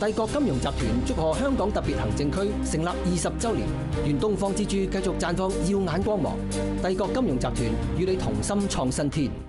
帝国金融集团祝贺香港特别行政区成立二十周年愿东方之珠继续绽放耀眼光芒。帝国金融集团与你同心创新天。